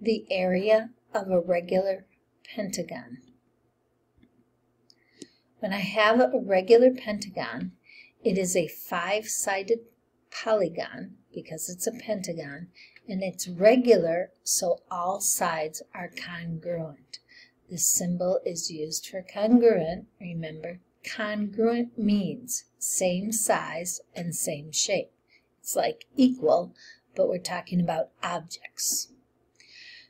the area of a regular pentagon. When I have a regular pentagon, it is a five-sided polygon because it's a pentagon and it's regular so all sides are congruent. This symbol is used for congruent. Remember, congruent means same size and same shape. It's like equal, but we're talking about objects.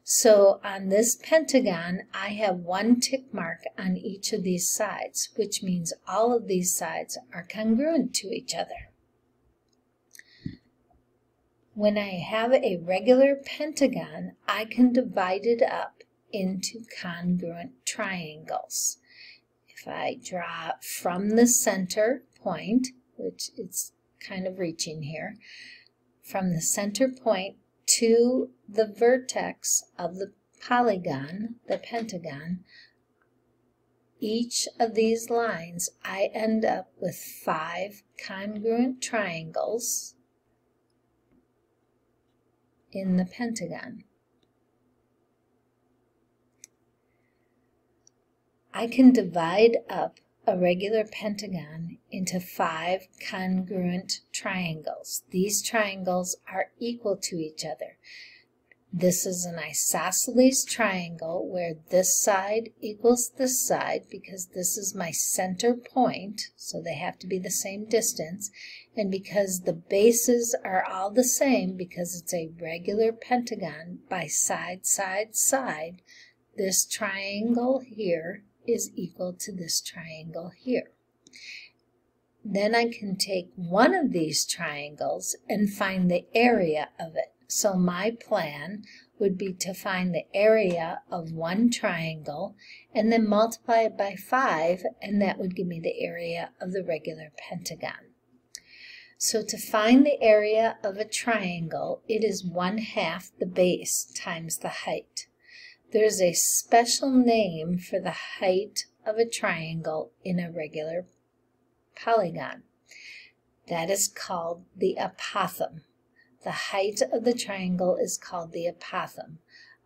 So on this pentagon, I have one tick mark on each of these sides, which means all of these sides are congruent to each other. When I have a regular pentagon, I can divide it up into congruent triangles. If I draw from the center point, which is kind of reaching here, from the center point to the vertex of the polygon, the pentagon, each of these lines, I end up with five congruent triangles in the pentagon. I can divide up a regular pentagon into five congruent triangles. These triangles are equal to each other. This is an isosceles triangle where this side equals this side because this is my center point, so they have to be the same distance, and because the bases are all the same because it's a regular pentagon by side, side, side, this triangle here is equal to this triangle here. Then I can take one of these triangles and find the area of it. So my plan would be to find the area of one triangle and then multiply it by 5 and that would give me the area of the regular pentagon. So to find the area of a triangle, it is 1 half the base times the height. There's a special name for the height of a triangle in a regular polygon. That is called the apothem. The height of the triangle is called the apothem.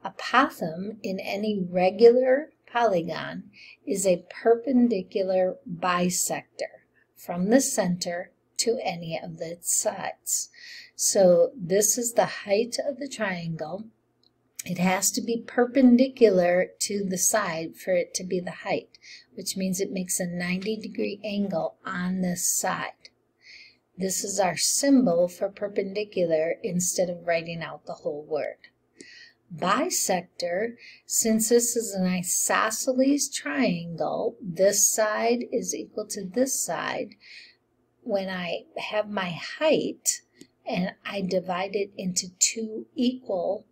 Apothem in any regular polygon is a perpendicular bisector from the center to any of its sides. So this is the height of the triangle it has to be perpendicular to the side for it to be the height, which means it makes a 90 degree angle on this side. This is our symbol for perpendicular instead of writing out the whole word. Bisector, since this is an isosceles triangle, this side is equal to this side. When I have my height and I divide it into two equal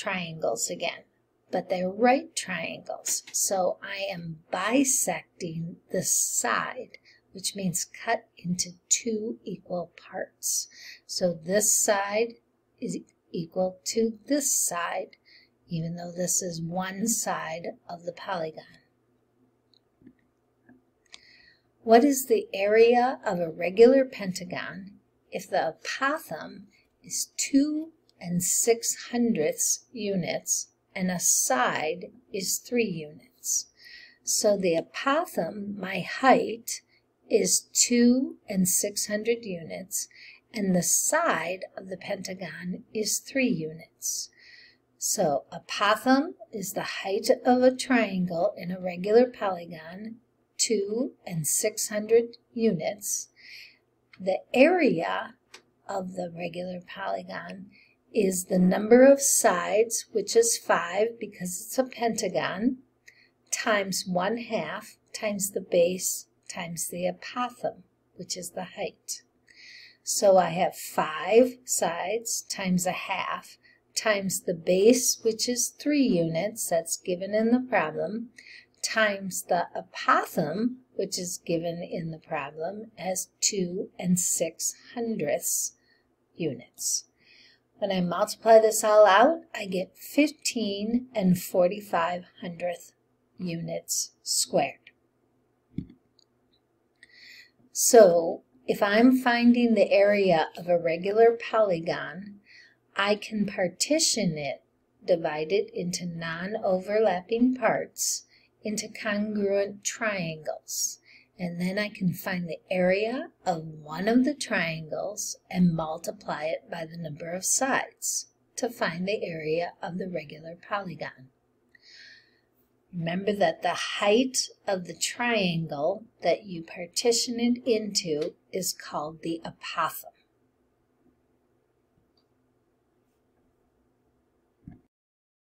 triangles again, but they're right triangles. So I am bisecting the side, which means cut into two equal parts. So this side is equal to this side, even though this is one side of the polygon. What is the area of a regular pentagon if the apothem is 2 and 6 hundredths units, and a side is 3 units. So the apothem, my height, is 2 and 600 units, and the side of the pentagon is 3 units. So apothem is the height of a triangle in a regular polygon, 2 and 600 units. The area of the regular polygon is the number of sides, which is 5 because it's a pentagon, times 1 half times the base times the apothem, which is the height. So I have 5 sides times a half times the base, which is 3 units, that's given in the problem, times the apothem, which is given in the problem, as 2 and 6 hundredths units. When I multiply this all out, I get 15 and 45 hundredth units squared. So if I'm finding the area of a regular polygon, I can partition it divide it into non-overlapping parts into congruent triangles. And then I can find the area of one of the triangles and multiply it by the number of sides to find the area of the regular polygon. Remember that the height of the triangle that you partition it into is called the apothem.